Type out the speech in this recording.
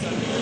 Sunday